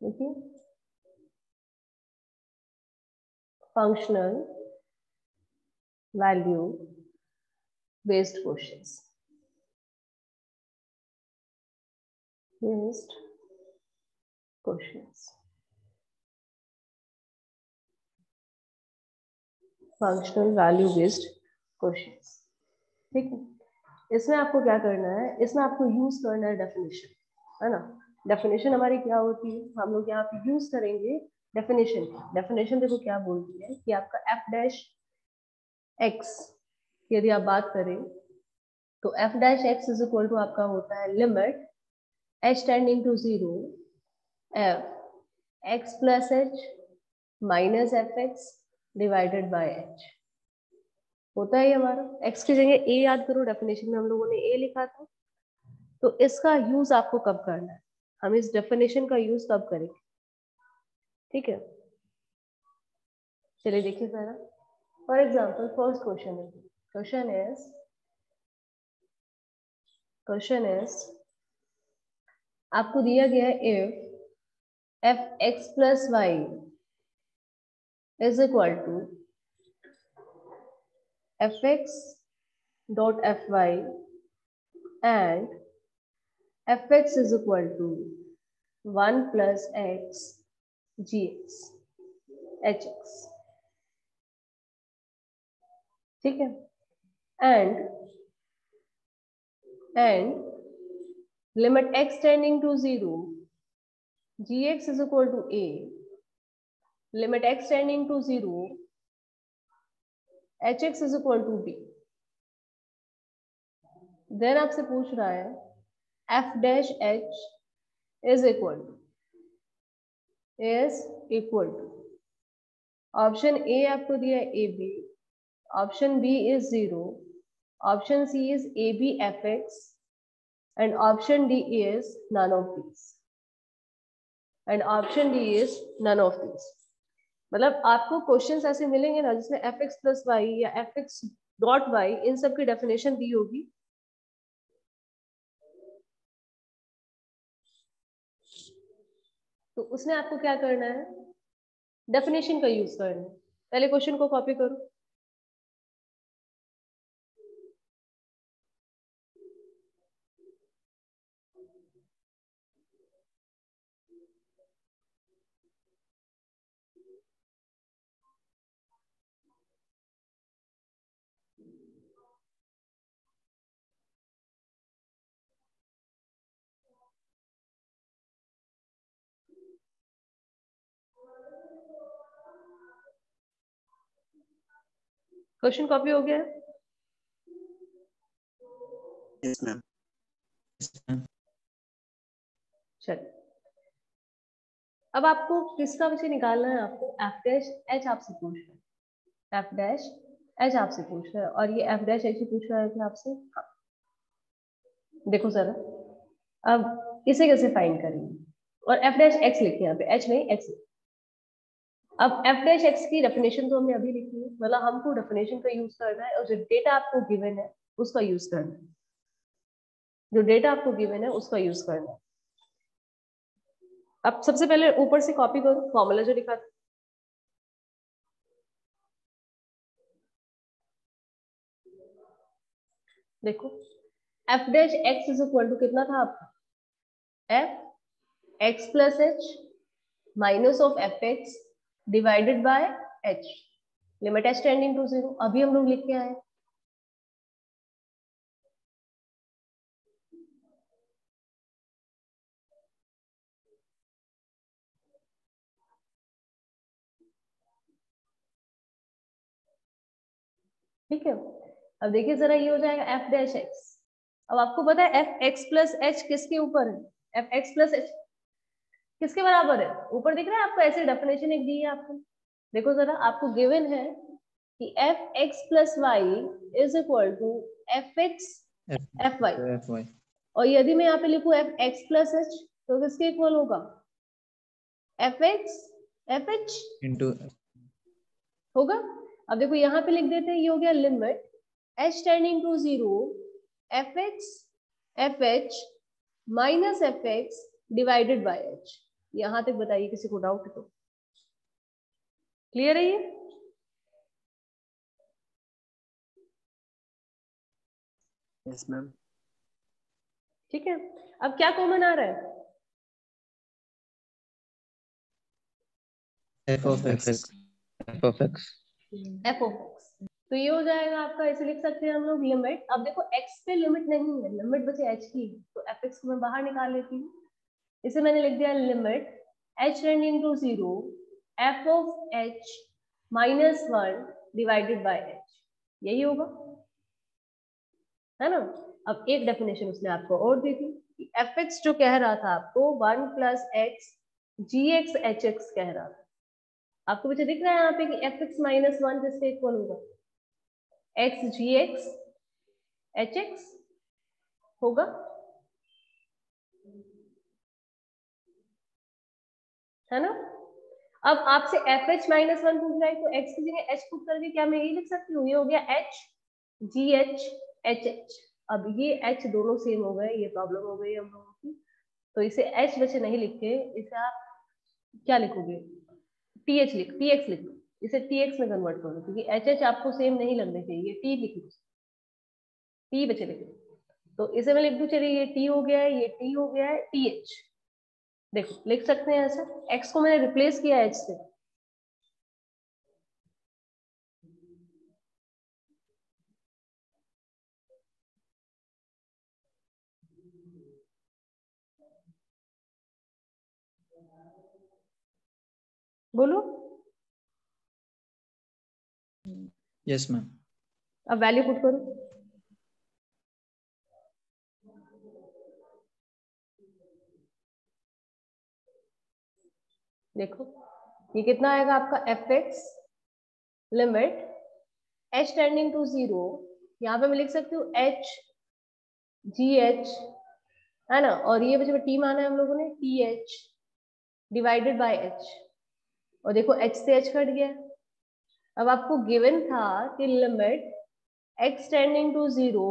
देखिए functional value based questions based questions. Functional value based questions ठीक है? इसमें आपको क्या करना है? इसमें आपको यूज़ करना है डेफिनेशन है ना? डेफिनेशन हमारी क्या होती है? हम लोग यहाँ पे यूज़ करेंगे डेफिनेशन डेफिनेशन देखो क्या बोलती है कि आपका एफ़ डैश एक्स यदि आप बात करें तो F dash X is equal to आपका होता है limit H tending to zero F X plus H minus F X divided by H होता है हमारा। X की जगह a याद करो डेफिनेशन में हम लोगों ने a लिखा था। तो इसका यूज़ आपको कब करना है? हम इस डेफिनेशन का यूज़ कब करेंगे ठीक है? चलिए देखिए जरा। फॉर एग्ज़ाम्पल फ़र्स्ट क्वेश्चन है। क्वेश्चन इज़ क्वेश्चन इज़ आपको दिया गया है if F X plus Y is equal to F X dot F Y and F X is equal to one plus X G X H X ठीक है? And and limit X tending to zero G X is equal to A limit X tending to zero H X is equal to B then आपसे पूछ रहा है F dash H is equal to is equal to option A आपको दिया A B option B is zero option C is A B F X and option D is none of these and option D is none of these मतलब आपको questions ऐसे मिलेंगे ना जिसमें F x plus Y या F X dot Y इन सब की डेफिनेशन दी होगी। तो उसमें आपको क्या करना है? डेफिनेशन का यूज़ करना है। पहले क्वेश्चन को कॉपी करो। क्वेश्चन कॉपी हो गया yes चल अब आपको किसका विषय निकालना है? आपको एफ़ डैश एच आपसे पूछ रहा है। एफ़ डैश एच आपसे पूछ रहा है। और ये एफ़ डैश एच ही पूछ रहा है कि आपसे? हाँ देखो सर अब इसे कैसे फाइंड करेंगे? और एफ़ डैश एक्स लिखे यहाँ पे एच नहीं एक्स अब एफ़ डैश एक्स की डेफिनेशन तो हमने अभी लिखी है मतलब हमको डेफिनेशन का यूज़ करना है और जो डेटा आपको गिवन है, उसका यूज़ करना है। जो डेटा आपको गिवन है, उसका यूज़ करना है। अब सबसे पहले ऊपर से कॉपी करो फॉर्मूला जो लिखा था। देखो F dash X is equal to कितना था आपका? F X plus H minus of F X divided by H limit H tending to zero अभी हम लोग लिख के आए। ठीक है? अब देखिए जरा ये हो जाएगा एफ़ डैश एक्स अब आपको पता है एफ़ एक्स प्लस एच किसके ऊपर है? एफ़ एक्स प्लस एच किसके बराबर है? ऊपर दिख रहा है आपको ऐसे डेफिनेशन एक दी है आपको। देखो जरा आपको गिवन है कि F X plus Y is equal to F X F Y और यदि मैं यहाँ पे लिखू एफ़ एक्स प्लस एच तो किसके इक्वल होगा? F X F H into होगा। अब देखो यहाँ पे लिख देते हैं ये हो गया limit H tending to zero F X F H minus F X divided by H यहाँ तक बताइए किसी को डाउट तो। क्लियर है ये? यस मैम ठीक है। अब क्या कॉमन आ रहा है? F of X F of X F of X तो ये हो जाएगा आपका ऐसे लिख सकते हैं हम लोग लिमिट अब देखो एक्स पे लिमिट नहीं है। लिमिट बचे एच की। तो एफ़ एक्स को मैं बाहर निकाल लेती हूँ। इसे मैंने लिख दिया limit H tending to zero F of H minus one divided by H यही होगा। है ना? अब एक डेफिनेशन उसने आपको और दी थी एफ़ एक्स जो कह रहा था आपको one plus X G X H X कह रहा था। आपको मुझे दिख रहा है यहाँ पे कि एफ़ एक्स माइनस वन जिससे इक्वल होगा? X G X H X होगा। है ना? अब आपसे एफ़ एच माइनस वन पूछ रहा है तो एक्स की जगह एच पुट करके क्या मैं ये लिख सकती हूँ? ये हो गया H G H H H अब ये एच दोनों सेम हो गए, ये प्रॉब्लम हो गई हम लोगों की। तो इसे एच बचे नहीं लिखे इसे आप क्या लिखोगे? टी एच लिख टी एक्स लिखो। इसे टी एक्स में कन्वर्ट करो, क्योंकि एच एच आपको सेम नहीं लगने चाहिए। टी लिख लो टी बचे लिख तो इसे मैं लिख दू, चलिए ये टी हो गया है, ये टी हो गया है टी एच देखो लिख सकते हैं ऐसा? एक्स को मैंने रिप्लेस किया एच से। बोलो। यस मैम अब वैल्यू पुट करो। देखो, ये कितना आएगा आपका? F X limit H tending to zero यहाँ पे मैं लिख सकती हूँ एच जी एच है ना? और ये बच्चे टी माना है हम लोगों ने T H divided by H और देखो एच से एच कट गया। अब आपको गिवन था कि limit X tending to zero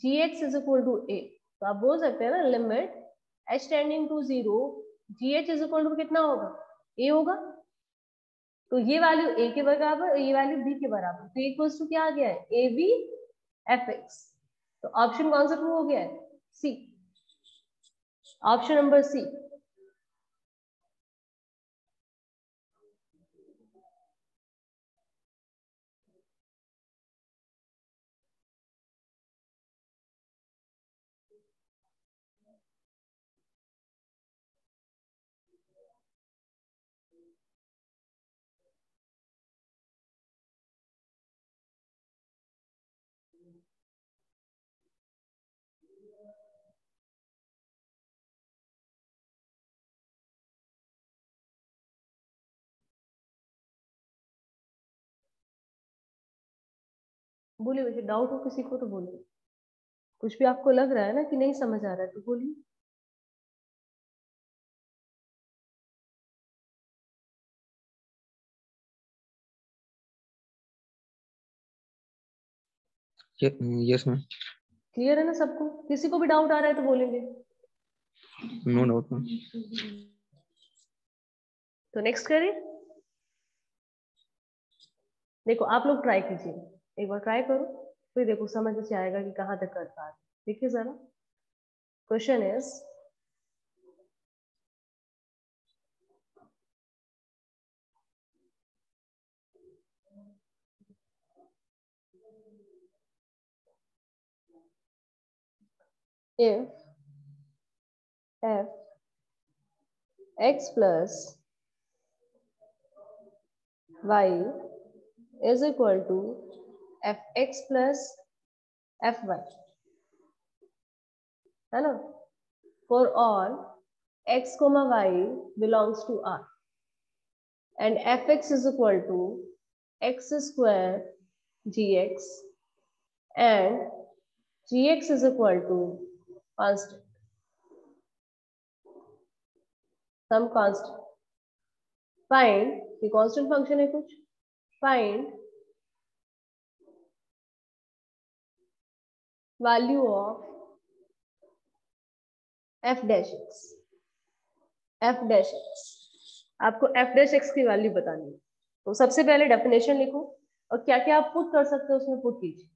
G X is equal to A तो आप बोल सकते हैं ना limit H tending to zero G H is equal to कितना होगा? ए होगा। तो ये वैल्यू ए के बराबर, ये वैल्यू बी के बराबर। तो इक्वल्स टू क्या आ गया है? ए बी एफ़ एक्स तो ऑप्शन कौन सा ट्रू हो गया है? सी ऑप्शन नंबर सी बोलिए वैसे डाउट हो किसी को तो बोलिए कुछ भी आपको लग रहा है ना कि नहीं समझ आ रहा है तो बोलिए। यस मैम क्लियर है ना सबको? किसी को भी डाउट आ रहा है तो बोलेंगे। नो डाउट मैम तो नेक्स्ट करें। देखो आप लोग ट्राई कीजिए। एक बार ट्राई करो, फिर देखो समझ से आएगा कि कहाँ तक कर पा रहे देखिए जरा। Question is if, f, x plus y is equal to fx plus fy है ना for all x comma y belongs to r and fx is equal to x square gx and gx is equal to constant some constant find ये constant function है कुछ find value of f dash x F dash X. आपको F dash X की value बतानी है। तो सबसे पहले डेफिनेशन लिखो और क्या क्या आप पुट कर सकते हो उसमें पुट कीजिए।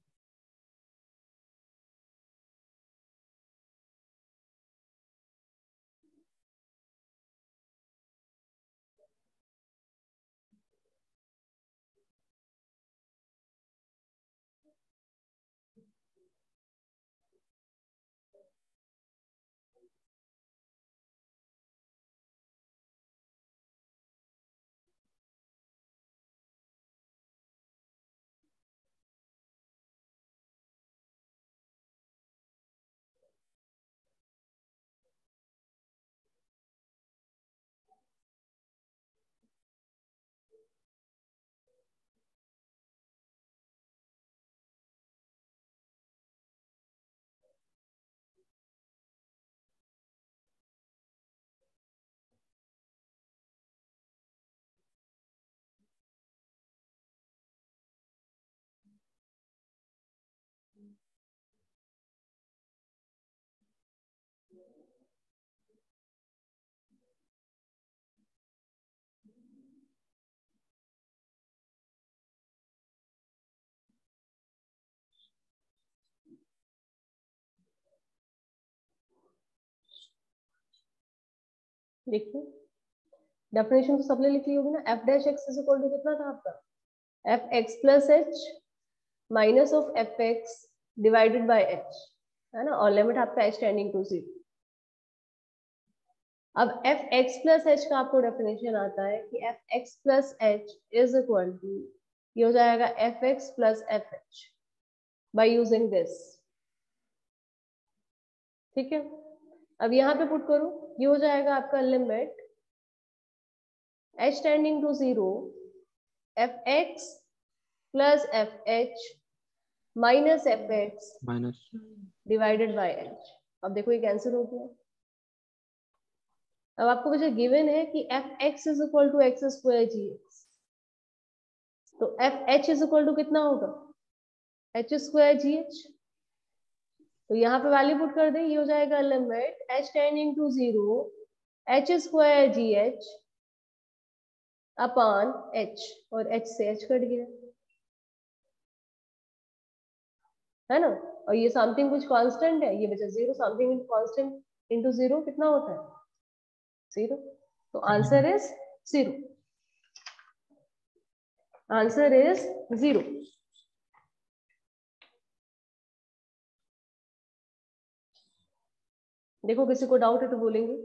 देखिए डेफिनेशन तो सबने लिख ली होगी ना F dash X equal to कितना था आपका? F X plus H minus of F X divided by H है ना? और लिमिट आपका एच टेंडिंग टू ज़ीरो अब एफ़ एक्स प्लस एच का आपको डेफिनेशन आता है कि F X plus H is equal to ये हो जाएगा F X plus F H by using this ठीक है? अब यहाँ पे पुट करो। ये हो जाएगा आपका limit H tending to zero F X plus F H minus F X minus divided by H अब देखो ये कैंसिल हो गया। अब आपको मुझे गिवन है कि F X is equal to X square G X तो F H is equal to कितना होगा? एच स्क्वायर जी एच तो यहाँ पे वैल्यू पुट कर दें, ये हो जाएगा limit H tending to zero H square G H upon H और एच से एच कट गया। है ना? और ये समथिंग कुछ कांस्टेंट है, ये बचा zero something constant into zero कितना होता है? ज़ीरो तो answer is zero answer is zero देखो किसी को डाउट है तो बोलेंगे।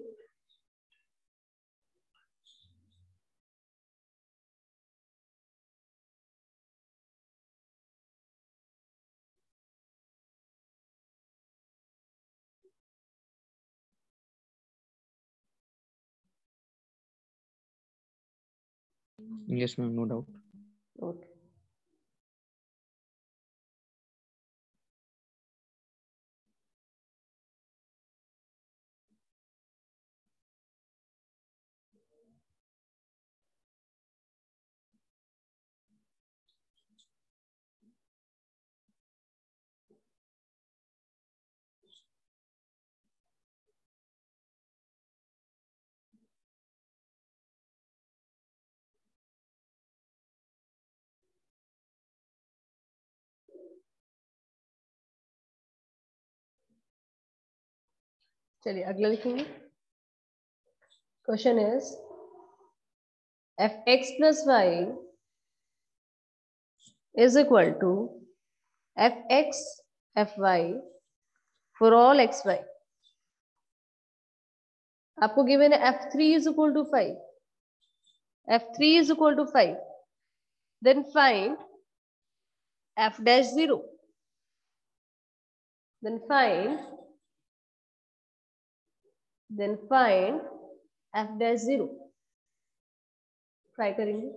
Yes ma'am no doubt. Okay चलिए, अगला लिखेंगे। Question is F X plus Y is equal to F X F Y for all X Y आपको गिवन है F three is equal to five F three is equal to five then find F dash zero then find then find f dash zero try करेंगे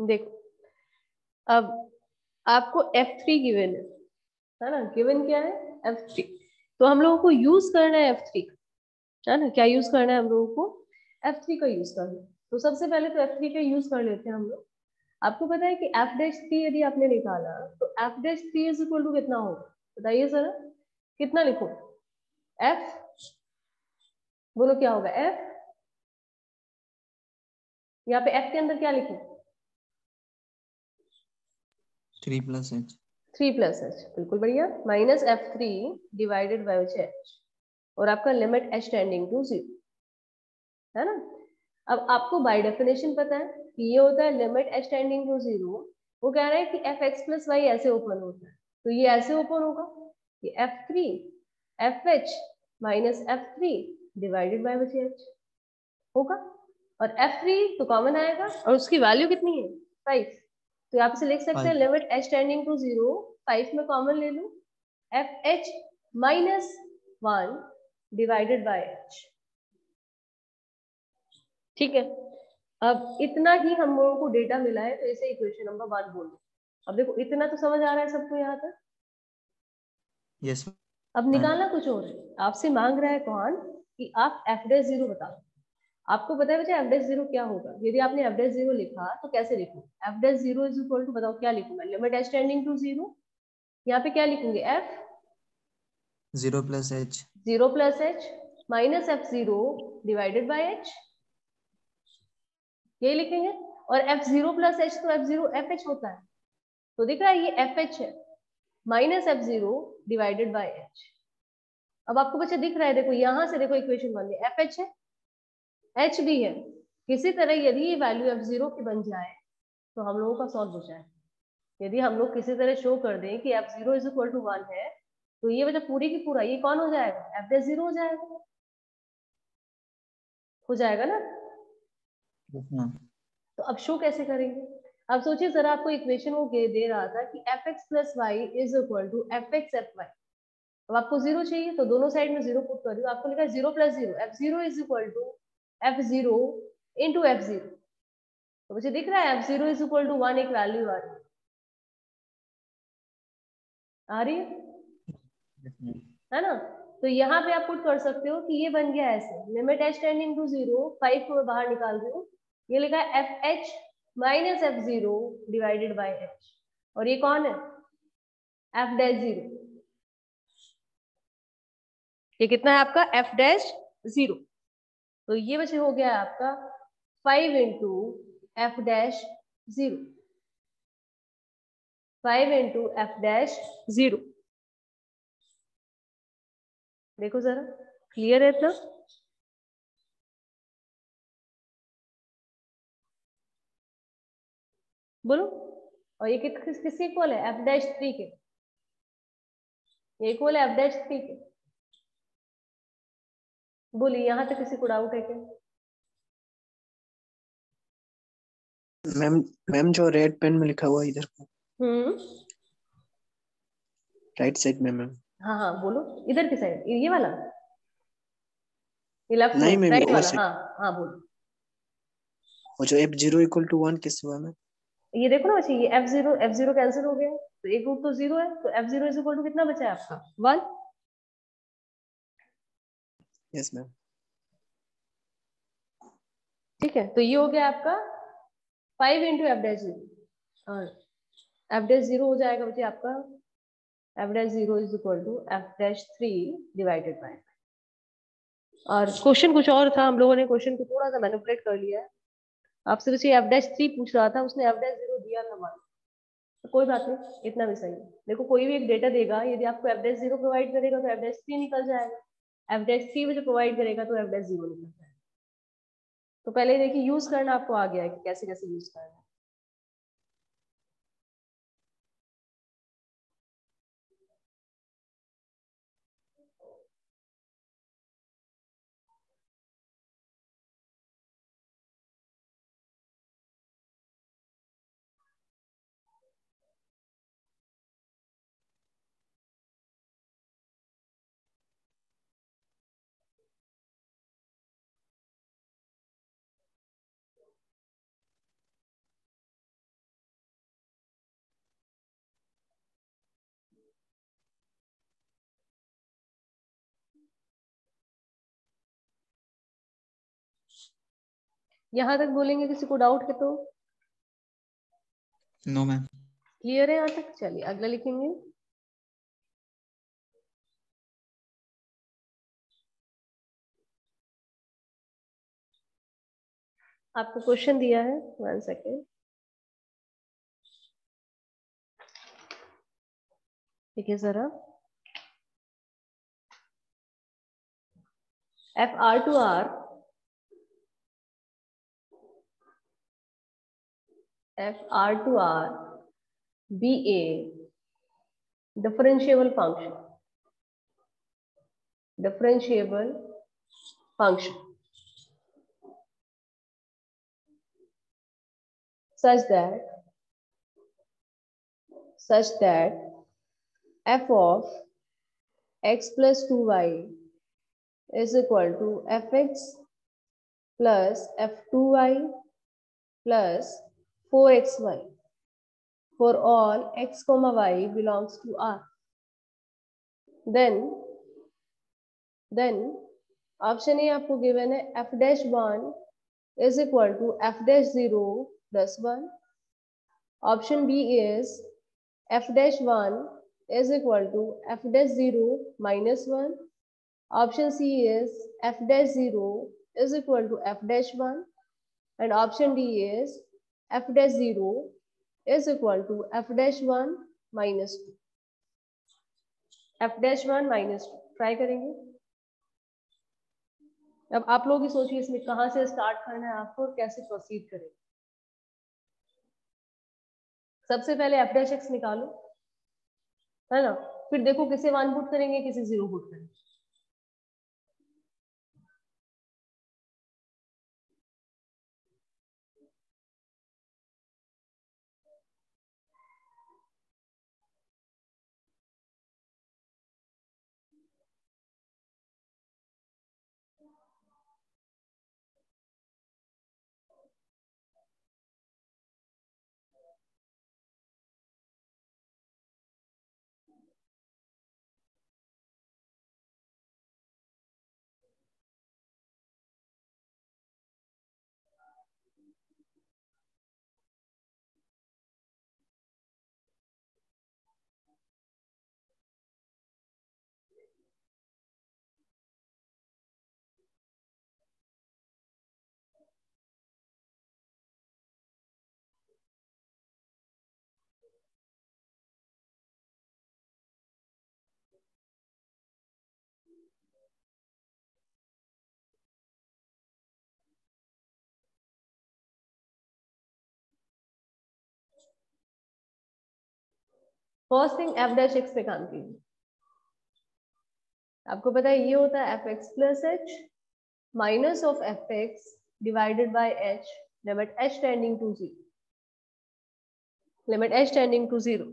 देखो, अब आपको F3 given है है ना? Given क्या है? F3 तो हम लोगों को यूज़ करना है F3 है ना? क्या यूज़ करना है हम लोगों को? F3 का यूज़ करना है। तो सबसे पहले तो F3 का यूज़ कर लेते हैं हम लोग। आपको पता है कि F डैश थ्री यदि आपने निकाला तो F dash three is equal to कितना होगा? बताइए जरा, कितना लिखो? F, बोलो क्या होगा? F, यहाँ पे F के अंदर क्या लिखो? Three plus H. Three plus H, बिल्कुल बढ़िया। Minus F three divided by H H, और आपका limit H tending to zero. है ना? अब आपको बाय डेफिनेशन पता है कि ये होता है limit h tending to zero. वो कह रहा है कि एफ़ एक्स प्लस वाई ऐसे ओपन होता है। तो ये ऐसे ओपन होगा ये f three, f h minus f three divided by बचे एच होगा। और एफ़ थ्री तो कॉमन आएगा, और उसकी वैल्यू कितनी है? फाइव तो आप इसे लिख सकते हैं limit h tending to zero five में कॉमन ले लो f h minus one divided by h ठीक है अब इतना ही हम लोगों को डेटा मिला है तो इसे इक्वेशन नंबर वन बोल दो। अब देखो इतना तो समझ आ रहा है सबको यहाँ तक। यस अब निकालना कुछ और है। आपसे मांग रहा है कौन कि आप एफ़ डे ज़ीरो बताओ आपको पता है बच्चा एफ़ डैश ज़ीरो क्या होगा? यदि आपने एफ़ डैश ज़ीरो लिखा तो कैसे लिखो? F dash zero is equal to बताओ क्या लिखूँगा limit h tending to zero यहाँ पे क्या लिखूँगे? F zero plus h zero plus h minus f zero divided by h यही लिखेंगे? और एफ़ ज़ीरो प्लस एच तो एफ़ ज़ीरो एफ़ एच होता है। तो दिख रहा है ये एफ़ एच है। Minus f zero divided by h अब आपको बच्चा दिख रहा है? देखो यहाँ से देखो इक्वेशन वन में एफ़ एच है। एच भी है। किसी तरह यदि ये वैल्यू एफ़ ज़ीरो की बन जाए तो हम लोगों का सॉल्व हो जाए। यदि हम लोग किसी तरह शो कर दें कि f zero is equal to one है तो ये वजह पूरी की पूरा ये कौन हो जाएगा? एफ़ डे ज़ीरो हो जाएगा। हो जाएगा ना? तो अब शो कैसे करेंगे? अब सोचिए जरा आपको इक्वेशन वो दे रहा था कि f x plus y is equal to f x f y अब आपको ज़ीरो चाहिए तो दोनों साइड में ज़ीरो पुट कर दो आपको लिखा है zero plus zero f zero is equal to f zero into f zero तो मुझे दिख रहा है f zero is equal to one एक वैल्यू आ रही है। आ रही है? है ना? तो यहाँ पे आप पुट कर सकते हो कि ये बन गया ऐसे। Limit h tending to zero five को मैं बाहर निकाल दू ये लिखा है f h minus f zero divided by h और ये कौन है? एफ़ डैश ज़ीरो ये कितना है आपका? एफ़ डैश ज़ीरो तो ये बचे हो गया आपका five into f dash zero five into f dash zero देखो जरा क्लियर है इतना? बोलो। और ये किस किसके इक्वल है? एफ़ डैश थ्री के। ये इक्वल है एफ़ डैश थ्री के। बोलिए यहाँ तक किसी को डाउट है क्या? मैम मैम जो रेड पेन में लिखा हुआ इधर को। हम्म। राइट साइड में मैम। हाँ हाँ बोलो। इधर की साइड ये वाला? ये लेफ़्ट नहीं मैम राइट वाला? हाँ हाँ बोलो। वो जो f zero equal to one किस हुआ मैम? ये देखो ना बच्चे ये f zero f zero cancel हो गया तो एक रूट तो ज़ीरो है तो f zero is equal to कितना बचा है आपका? वन यस मैम ठीक है तो ये हो गया आपका five into f dash zero f dash zero हो जाएगा बच्चे आपका। F dash zero is equal to f dash three divided by और क्वेश्चन कुछ और था, हम लोगों ने क्वेश्चन को थोड़ा सा मैनिपुलेट कर लिया। है आपसे बच्चे एफ़ डैश थ्री पूछ रहा था, उसने एफ़ डैश ज़ीरो दिया था वन तो कोई बात नहीं, इतना भी सही है। देखो, कोई भी एक डेटा देगा, यदि आपको एफ़ डैश ज़ीरो प्रोवाइड करेगा तो एफ़ डैश थ्री निकल जाएगा। एफ़ सी मुझे प्रोवाइड करेगा तो डैश ज़ीरो निकल है। तो पहले देखिए यूज़ करना आपको आ गया है कि कैसे कैसे यूज़ करना है। यहाँ तक बोलेंगे किसी को डाउट है तो? नो मैम क्लियर है यहाँ तक? चलिए अगला लिखेंगे। आपको क्वेश्चन दिया है। वन सेकेंड ठीक है जरा। F r to r FR to R, BA, differentiable function. Differentiable function. Such that, such that f of x plus 2y is equal to fx plus f2y plus 4xy for all x comma y belongs to R. Then, then option A आपको given है f dash one is equal to f dash zero plus one. Option B is f dash one is equal to f dash zero minus one. Option C is f dash zero is equal to f dash one. And option D is f dash zero is equal to f dash 1 minus 2 f dash 1 minus 2 try करेंगे? अब आप लोग ही सोचिए इसमें कहाँ से start करना है आपको और कैसे प्रोसीड करें सबसे पहले एफ़ डैश एक्स निकालो। है ना? फिर देखो किसे वन पुट करेंगे, किसे ज़ीरो पुट करेंगे। First thing f dash x पे काम कीजिए। आपको पता है, ये होता है f x plus h minus of f x divided by h limit h tending to zero limit h tending to zero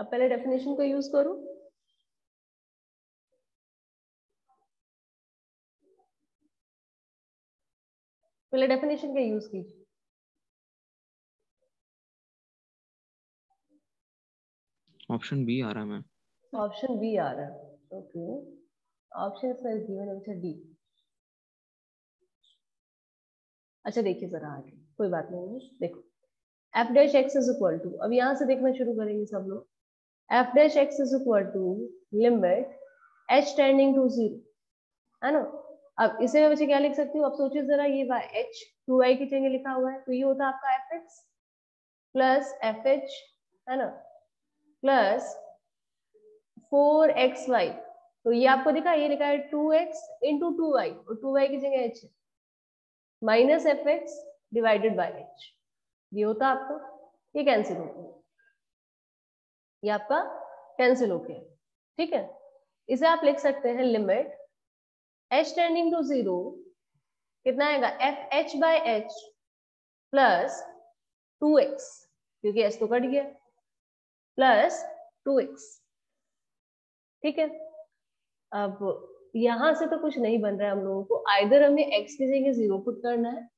अब पहले डेफिनेशन को यूज़ करो। पहले डेफिनेशन का यूज़ कीजिए। ऑप्शन बी आ रहा है मैम ऑप्शन बी आ रहा है। ओके ऑप्शन इज़ गिवन अच्छा डी अच्छा देखिए जरा आगे। कोई बात नहीं देखो। F dash x is equal to अब यहाँ से देखना शुरू करेंगे सब लोग। F dash x is equal to limit h tending to zero है ना? अब इसे मैं बच्चे क्या लिख सकती हूँ? अब सोचिए जरा, ये एच टू वाई की जगह लिखा हुआ है तो ये होता है आपका f x plus f h है ना? प्लस फोर एक्स वाई तो ये आपको दिखा, ये लिखा है two x into two y और टू वाई की जगह एच है। Minus f x divided by h ये होता आपका, ये कैंसिल हो। गया ये आपका कैंसिल हो गया। ठीक है? इसे आप लिख सकते हैं limit h tending to zero कितना आएगा? F h by h plus two x क्योंकि एच तो कट गया। प्लस टू एक्स ठीक है? अब यहाँ से तो कुछ नहीं बन रहा है हम लोगों को। आइधर हमें एक्स की जगह ज़ीरो पुट करना है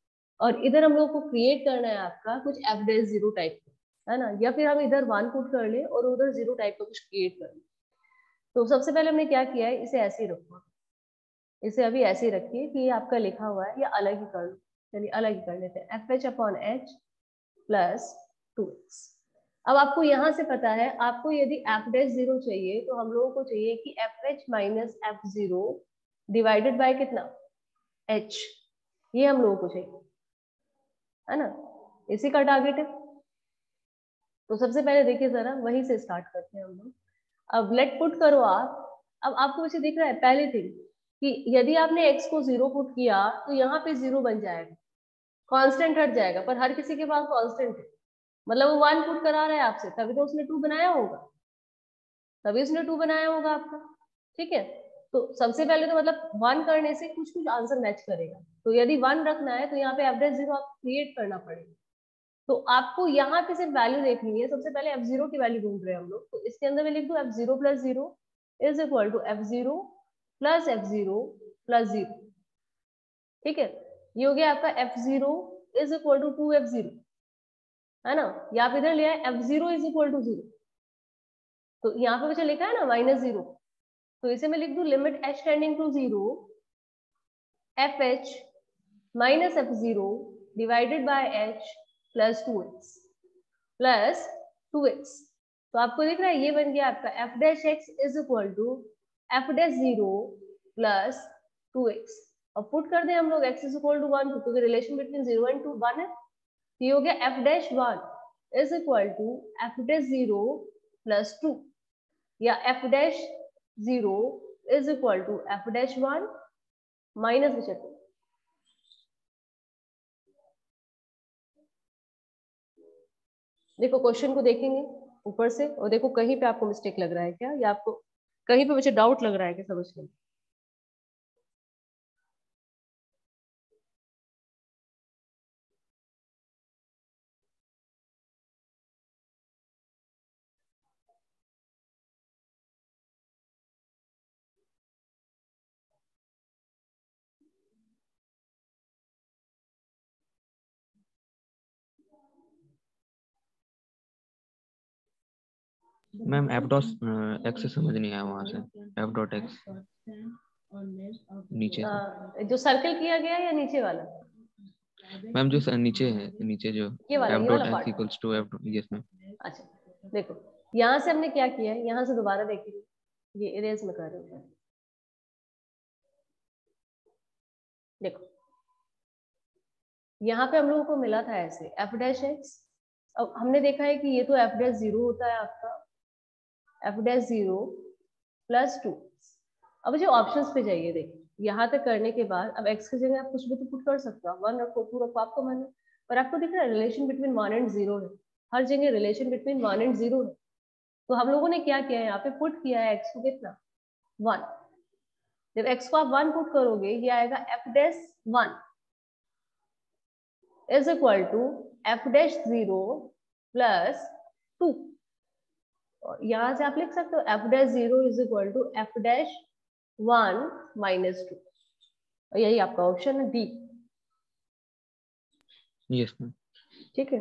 और इधर हम लोग को क्रिएट करना है आपका कुछ एफ़ डेज़ ज़ीरो टाइप है ना? या फिर हम इधर वन पुट कर ले और उधर ज़ीरो टाइप का कुछ क्रिएट कर ले। तो सबसे पहले हमने क्या किया है? इसे ऐसे ही रखो इसे अभी ऐसे ही रखिए कि ये आपका लिखा हुआ है, या अलग ही कर लो। चलिए अलग ही कर लेते हैं। F h upon h plus two x अब आपको यहाँ से पता है, आपको यदि एफ़ डैश ज़ीरो चाहिए तो हम लोगों को चाहिए कि f h minus f zero divided by कितना? एच ये हम लोगों को चाहिए। है ना? इसी का टारगेट है। तो सबसे पहले देखिए जरा, वहीं से स्टार्ट करते हैं हम लोग। अब लेट पुट करो आप। अब आपको वैसे दिख रहा है, पहले थिंग कि यदि आपने x को ज़ीरो पुट किया तो यहाँ पे ज़ीरो बन जाएगा। कांस्टेंट हट जाएगा, पर हर किसी के पास कांस्टेंट है। मतलब वो वन पुट करा रहा है आपसे, तभी तो उसने टू बनाया होगा। तभी उसने टू बनाया होगा आपका, ठीक है? तो सबसे पहले तो मतलब वन करने से कुछ कुछ आंसर मैच करेगा। तो यदि वन रखना है तो यहाँ पे एवरेज ज़ीरो आपको क्रिएट करना पड़ेगा। तो आपको यहाँ पे सिर्फ़ वैल्यू देखनी है। सबसे पहले एफ़ ज़ीरो की वैल्यू ढूंढ रहे हैं हम लोग। तो इसके अंदर मैं लिख दू f zero plus zero is equal to f zero plus f zero plus zero ठीक है? ये हो गया आपका f zero is equal to two f zero है ना? या आप इधर लिया f zero is equal to zero तो यहाँ पे मुझे लिखा है ना माइनस ज़ीरो तो इसे मैं लिख दू limit h tending to zero f h minus f zero divided by h plus two x plus two x तो आपको दिख रहा है, ये बन गया आपका f dash x is equal to f dash zero plus two x अब पुट कर दें हम लोग x is equal to one क्योंकि relation between zero and two one है तो ये हो गया f dash one is equal to f dash zero plus two या f dash zero is equal to f dash one minus बचा देखो question को देखेंगे ऊपर से और देखो, कहीं पे आपको मिस्टेक लग रहा है क्या? या आपको, कहीं पे मुझे डाउट लग रहा है क्या समझने में? मैम एफ़ डॉट एक्स समझ नहीं आया वहाँ से। एफ़ डॉट एक्स नीचे। आ, जो सर्कल किया गया या नीचे वाला? मैम जो नीचे है नीचे जो f dot x equals to f yes ma'am अच्छा देखो यहाँ से हमने क्या किया है? यहाँ से दोबारा देखेंगे ये इरेज में कर रहे हैं। देखो। यहाँ पे हम लोगों को मिला था ऐसे। एफ़ डैश एक्स अब हमने देखा है कि ये तो एफ़ डैश ज़ीरो होता है आपका। F dash zero plus two अब मुझे ऑप्शंस पे जाइए, देखिए। यहाँ तक करने के बाद, अब एक्स की जगह आप कुछ भी तो पुट कर सकते हो। वन रखो टू रखो, आपको मन पर आपको दिख रहा है relation between one and zero है। हर जगह relation between one and zero है। तो हम लोगों ने क्या किया है? यहाँ पे पुट किया है एक्स को कितना? वन जब एक्स को आप वन पुट करोगे, ये आएगा f dash one is equal to f dash zero plus two यहाँ से आप लिख सकते हो f dash zero is equal to f dash one minus two यही आपका ऑप्शन है डी यस मैम ठीक है?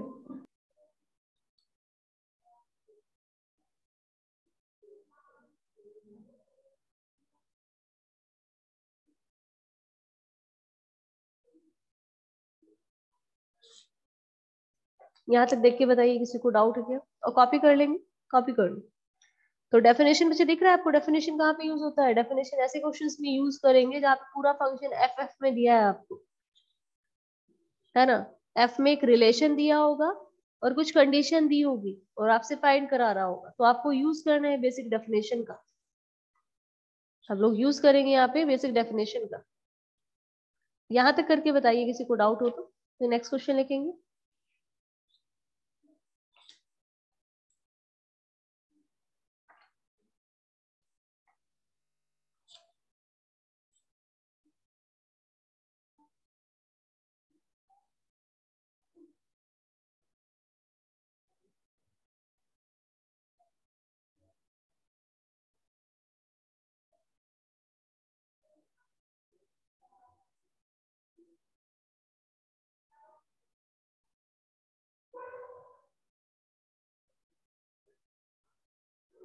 यहाँ तक देख के बताइए किसी को डाउट है क्या? और कॉपी कर लेंगे। कॉपी कर। लो तो डेफिनेशन मुझे दिख रहा है, आपको डेफिनेशन कहाँ पे यूज़ होता है? डेफिनेशन ऐसे क्वेश्चंस में यूज़ करेंगे जहाँ पे पूरा फ़ंक्शन एफ़ एफ़ में दिया है आपको। है ना? एफ़ में एक रिलेशन दिया होगा और कुछ कंडीशन दी होगी और आपसे फाइंड करा रहा होगा। तो आपको यूज़ करना है बेसिक डेफिनेशन का। हम लोग यूज़ करेंगे यहाँ पे बेसिक डेफिनेशन का। यहाँ तक करके बताइए, किसी को डाउट हो तो। नेक्स्ट क्वेश्चन लिखेंगे।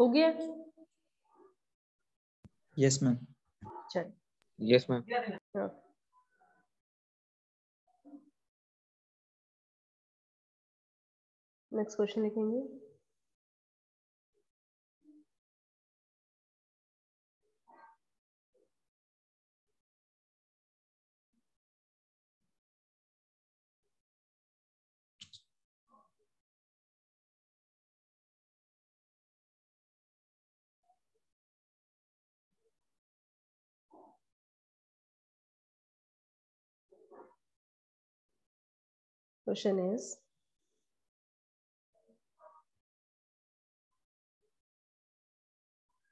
हो गया? यस मैम चल। यस मैम नेक्स्ट क्वेश्चन लिखेंगे। Question is?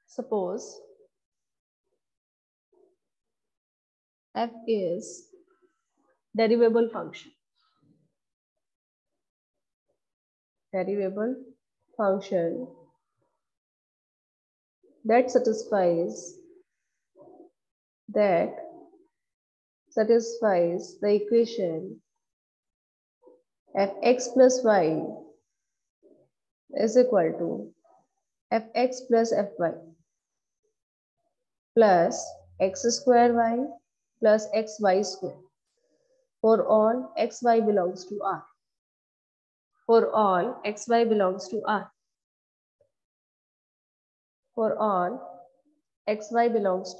Suppose f is derivable function. Derivable function that satisfies that satisfies the equation fx plus y is equal to fx plus fy plus x square y plus xy square for all xy belongs to R. For all xy belongs to R. For all xy belongs